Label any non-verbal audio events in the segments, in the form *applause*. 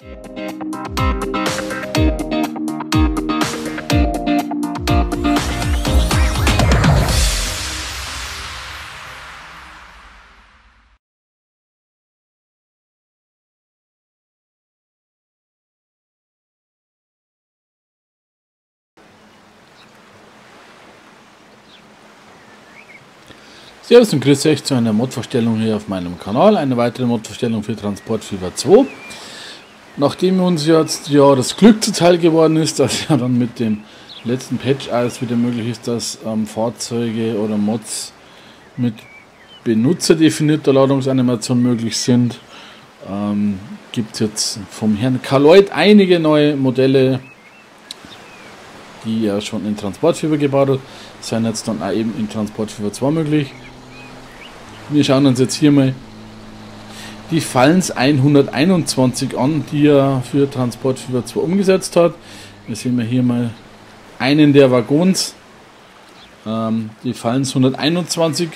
Servus und grüße euch zu einer Modvorstellung hier auf meinem Kanal. Eine weitere Modvorstellung für Transport Fever 2. Nachdem uns jetzt ja das Glück zuteil geworden ist, dass ja dann mit dem letzten Patch alles wieder möglich ist, dass ähm, Fahrzeuge oder Mods mit benutzerdefinierter Ladungsanimation möglich sind, ähm, gibt es jetzt vom Herrn Kaloid einige neue Modelle, die er schon in Transportfieber gebaut hat, sind jetzt dann auch eben in Transportfieber 2 möglich. Wir schauen uns jetzt hier mal die Fallens 121 an, die er für Transportfieber 2 umgesetzt hat. Wir sehen wir hier mal einen der Waggons. Ähm, die Fallens 121.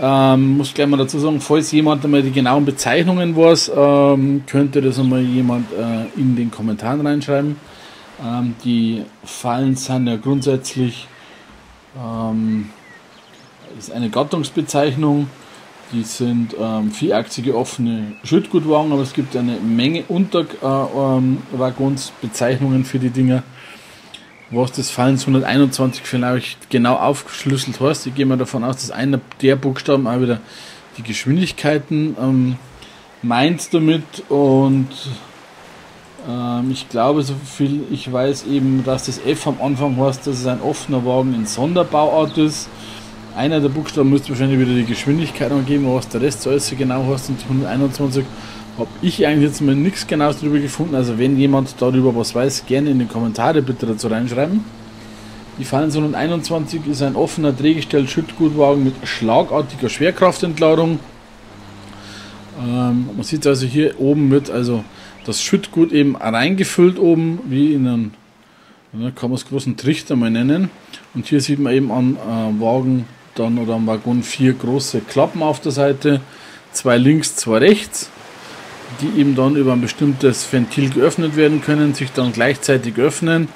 Ähm, muss gleich mal dazu sagen, falls jemand einmal die genauen Bezeichnungen weiß, ähm, könnte das einmal jemand äh, in den Kommentaren reinschreiben. Ähm, die Fallen sind ja grundsätzlich ähm, ist eine Gattungsbezeichnung die sind ähm, vierachsige offene Schüttgutwagen, aber es gibt eine Menge Unterwaggonsbezeichnungen äh, ähm, für die Dinger. Was das Fallens 121 vielleicht genau aufgeschlüsselt heißt. Ich gehe mal davon aus, dass einer der Buchstaben auch wieder die Geschwindigkeiten ähm, meint damit und ähm, ich glaube, so viel ich weiß eben, dass das F am Anfang heißt, dass es ein offener Wagen in Sonderbauart ist einer der Buchstaben müsste wahrscheinlich wieder die Geschwindigkeit angeben, was der Rest so alles genau heißt. Und die 121 habe ich eigentlich jetzt mal nichts Genaues darüber gefunden. Also wenn jemand darüber was weiß, gerne in die Kommentare bitte dazu reinschreiben. Die Fallen 121 ist ein offener Drehgestell-Schüttgutwagen mit schlagartiger Schwerkraftentladung. Ähm, man sieht also hier oben wird also das Schüttgut eben reingefüllt oben, wie in einem, kann man es großen Trichter mal nennen. Und hier sieht man eben am äh, Wagen dann oder am Waggon vier große Klappen auf der Seite, zwei links, zwei rechts, die eben dann über ein bestimmtes Ventil geöffnet werden können, sich dann gleichzeitig öffnen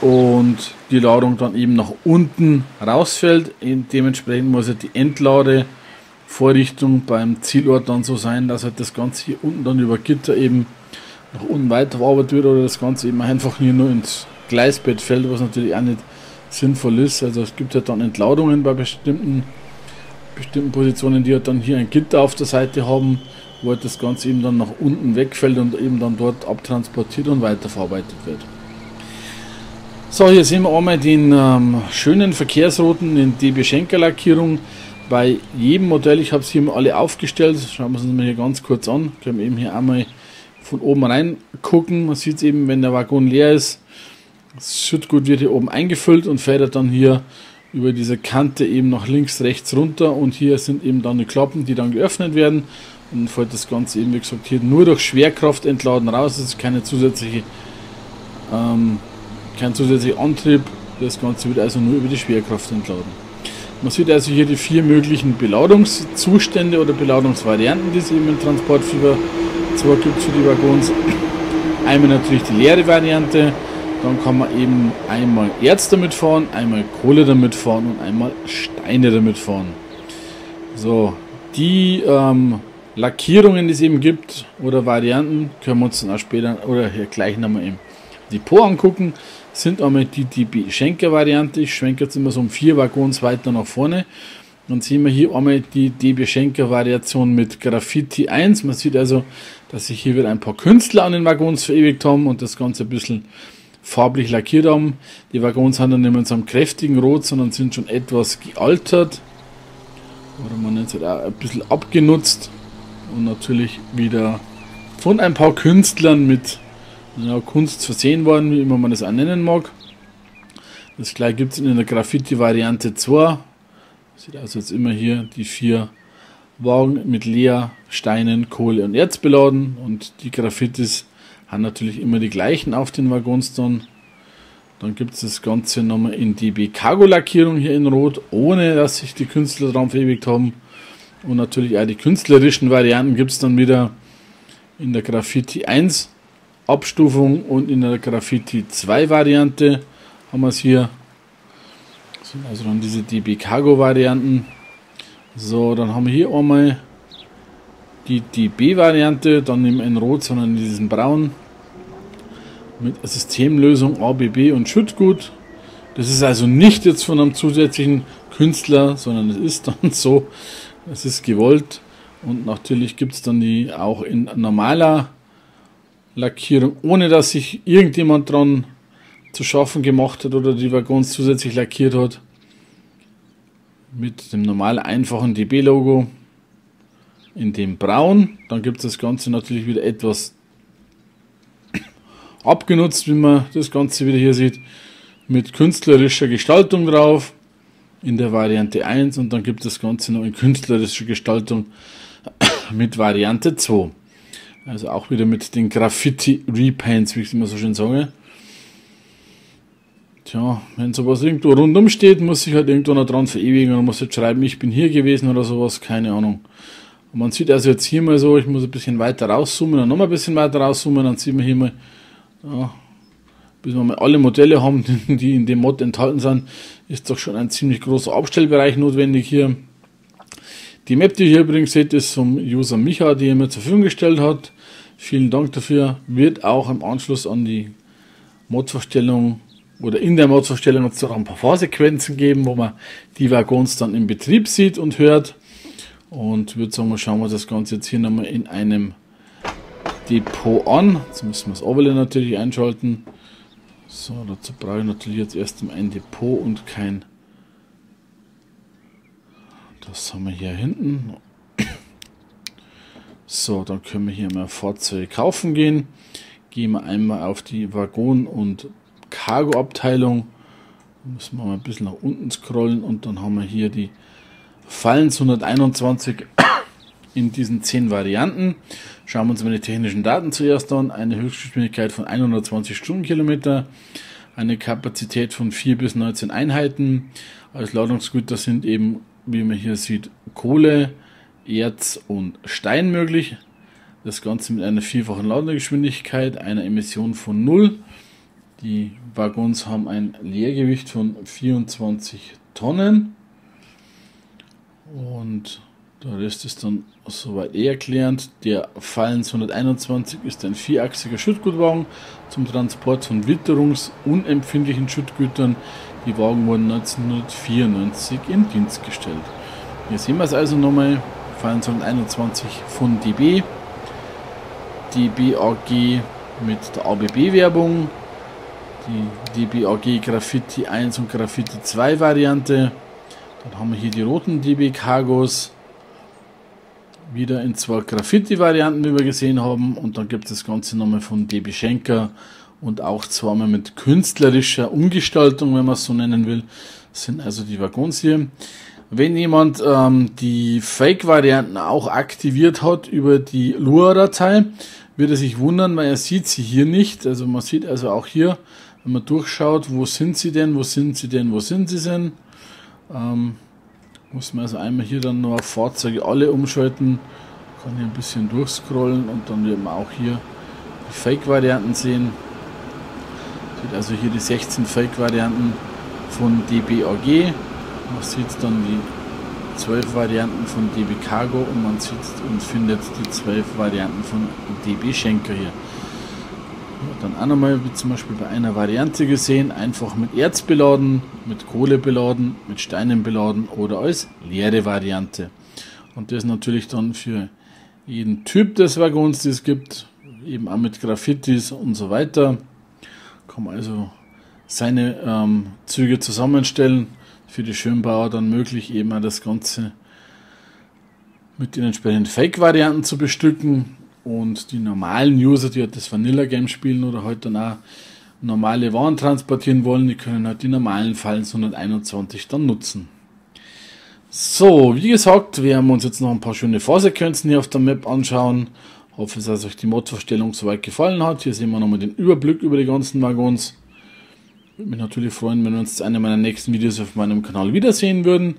und die Ladung dann eben nach unten rausfällt. Dementsprechend muss ja die Entladevorrichtung beim Zielort dann so sein, dass halt das Ganze hier unten dann über Gitter eben nach unten weiterverarbeitet wird oder das Ganze eben einfach hier nur ins Gleisbett fällt, was natürlich auch nicht sinnvoll ist. Also es gibt ja dann Entladungen bei bestimmten, bestimmten Positionen, die ja dann hier ein Gitter auf der Seite haben, wo halt das Ganze eben dann nach unten wegfällt und eben dann dort abtransportiert und weiterverarbeitet wird. So, hier sehen wir einmal den ähm, schönen Verkehrsrouten in DB Schenker Lackierung. Bei jedem Modell, ich habe es hier alle aufgestellt, schauen wir uns mal hier ganz kurz an, können wir eben hier einmal von oben rein gucken. Man sieht es eben, wenn der Waggon leer ist, das Schüttgut wird hier oben eingefüllt und fädert dann hier über diese Kante eben nach links, rechts runter und hier sind eben dann die Klappen, die dann geöffnet werden und dann fällt das Ganze eben, wie gesagt, hier nur durch Schwerkraft entladen raus. Es ist keine zusätzliche, ähm, kein zusätzlicher Antrieb. Das Ganze wird also nur über die Schwerkraft entladen. Man sieht also hier die vier möglichen Beladungszustände oder Beladungsvarianten, die es eben im Transportfieber zwar gibt für die Waggons. Einmal natürlich die leere Variante, dann kann man eben einmal Erz damit fahren, einmal Kohle damit fahren und einmal Steine damit fahren. So, die ähm, Lackierungen, die es eben gibt oder Varianten, können wir uns dann auch später oder hier gleich nochmal im Depot angucken. Sind einmal die DB Schenker Variante. Ich schwenke jetzt immer so um vier Waggons weiter nach vorne. Dann sehen wir hier einmal die DB Schenker Variation mit Graffiti 1. Man sieht also, dass sich hier wieder ein paar Künstler an den Waggons verewigt haben und das Ganze ein bisschen farblich lackiert haben. Die Waggons sind dann nicht mehr so einem kräftigen Rot, sondern sind schon etwas gealtert. Oder man nennt es halt auch ein bisschen abgenutzt. Und natürlich wieder von ein paar Künstlern mit ja, Kunst versehen worden, wie immer man das auch nennen mag. Das gleiche gibt es in der Graffiti-Variante 2. Sieht also jetzt immer hier die vier Wagen mit Leer, Steinen, Kohle und Erz beladen und die Graffitis haben natürlich immer die gleichen auf den Waggons dann. Dann gibt es das Ganze nochmal in DB Cargo Lackierung hier in Rot, ohne dass sich die Künstler daran verewigt haben. Und natürlich auch die künstlerischen Varianten gibt es dann wieder in der Graffiti 1 Abstufung und in der Graffiti 2 Variante haben wir es hier. Das sind also dann diese DB Cargo Varianten. So, dann haben wir hier einmal die DB Variante, dann nicht in Rot, sondern in diesem Braun mit Systemlösung ABB und Schüttgut. Das ist also nicht jetzt von einem zusätzlichen Künstler, sondern es ist *laughs* dann so, es ist gewollt. Und natürlich gibt es dann die auch in normaler Lackierung, ohne dass sich irgendjemand dran zu schaffen gemacht hat oder die Waggons zusätzlich lackiert hat. Mit dem normal einfachen DB-Logo in dem Braun. Dann gibt es das Ganze natürlich wieder etwas abgenutzt, wie man das Ganze wieder hier sieht, mit künstlerischer Gestaltung drauf in der Variante 1 und dann gibt es das Ganze noch in künstlerischer Gestaltung *coughs* mit Variante 2. Also auch wieder mit den Graffiti Repaints, wie ich es immer so schön sage. Tja, wenn sowas irgendwo rundum steht, muss ich halt irgendwo noch dran verewigen und muss jetzt schreiben, ich bin hier gewesen oder sowas, keine Ahnung. Und man sieht also jetzt hier mal so, ich muss ein bisschen weiter rauszoomen und nochmal ein bisschen weiter rauszoomen, dann sieht man hier mal, ja, bis wir mal alle Modelle haben, *laughs* die in dem Mod enthalten sind, ist doch schon ein ziemlich großer Abstellbereich notwendig hier. Die Map, die ihr hier übrigens seht, ist vom User Micha, die er mir zur Verfügung gestellt hat. Vielen Dank dafür. Wird auch im Anschluss an die Modvorstellung oder in der Modvorstellung jetzt auch ein paar Fahrsequenzen geben, wo man die Waggons dann im Betrieb sieht und hört. Und würde sagen, wir schauen wir das Ganze jetzt hier nochmal in einem Depot an. Jetzt müssen wir das Overlay natürlich einschalten. So, dazu brauche ich natürlich jetzt erst ein Depot und kein das haben wir hier hinten. So, dann können wir hier mal Fahrzeuge kaufen gehen. Gehen wir einmal auf die Waggon- und Cargo-Abteilung. Müssen wir mal ein bisschen nach unten scrollen und dann haben wir hier die Fallens 121 in diesen 10 Varianten. Schauen wir uns mal die technischen Daten zuerst an. Eine Höchstgeschwindigkeit von 120 Stundenkilometer, eine Kapazität von 4 bis 19 Einheiten. Als Ladungsgüter sind eben wie man hier sieht, Kohle, Erz und Stein möglich. Das Ganze mit einer vierfachen Ladegeschwindigkeit, einer Emission von 0. Die Waggons haben ein Leergewicht von 24 Tonnen. Und Rest ist dann soweit eh erklärend. Der Fallen 121 ist ein vierachsiger Schüttgutwagen zum Transport von witterungsunempfindlichen Schüttgütern die Wagen wurden 1994 in Dienst gestellt. Hier sehen wir es also nochmal. Fallen 21 von DB. DB AG mit der ABB-Werbung. Die DB AG Graffiti 1 und Graffiti 2 Variante. Dann haben wir hier die roten DB Cargos. Wieder in zwei Graffiti-Varianten, wie wir gesehen haben. Und dann gibt es das Ganze nochmal von DB Schenker und auch zweimal mit künstlerischer Umgestaltung, wenn man es so nennen will. Das sind also die Waggons hier. Wenn jemand ähm, die Fake-Varianten auch aktiviert hat über die Lua-Datei, wird er sich wundern, weil er sieht sie hier nicht. Also man sieht also auch hier, wenn man durchschaut, wo sind sie denn, wo sind sie denn, wo sind sie denn. Ähm, muss man also einmal hier dann noch auf Fahrzeuge alle umschalten. Kann hier ein bisschen durchscrollen und dann wird man auch hier die Fake-Varianten sehen also hier die 16 Fake-Varianten von DBAG. Man sieht dann die 12 Varianten von DB Cargo und man sieht und findet die 12 Varianten von DB Schenker hier. Dann auch nochmal, wie zum Beispiel bei einer Variante gesehen, einfach mit Erz beladen, mit Kohle beladen, mit Steinen beladen oder als leere Variante. Und das natürlich dann für jeden Typ des Waggons, die es gibt, eben auch mit Graffitis und so weiter kann man also seine ähm, Züge zusammenstellen. Für die Schönbauer dann möglich, eben auch das Ganze mit den entsprechenden Fake-Varianten zu bestücken. Und die normalen User, die halt das Vanilla-Game spielen oder halt dann auch normale Waren transportieren wollen, die können halt die normalen Fallen 121 dann nutzen. So, wie gesagt, wir haben uns jetzt noch ein paar schöne Fahrsequenzen hier auf der Map anschauen. Hoffe, dass euch die Modvorstellung soweit gefallen hat. Hier sehen wir nochmal den Überblick über die ganzen Waggons. Würde mich natürlich freuen, wenn wir uns eine meiner nächsten Videos auf meinem Kanal wiedersehen würden.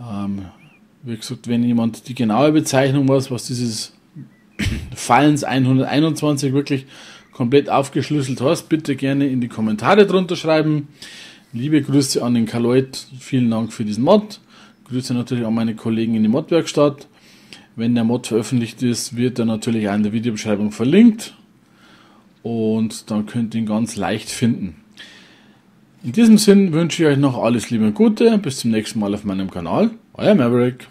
Ähm, wie gesagt, wenn jemand die genaue Bezeichnung weiß, was dieses Fallens 121 wirklich komplett aufgeschlüsselt hast, bitte gerne in die Kommentare drunter schreiben. Liebe Grüße an den Kaloid, vielen Dank für diesen Mod. Grüße natürlich an meine Kollegen in die Modwerkstatt. Wenn der Mod veröffentlicht ist, wird er natürlich auch in der Videobeschreibung verlinkt. Und dann könnt ihr ihn ganz leicht finden. In diesem Sinn wünsche ich euch noch alles Liebe und Gute. Bis zum nächsten Mal auf meinem Kanal. Euer Maverick.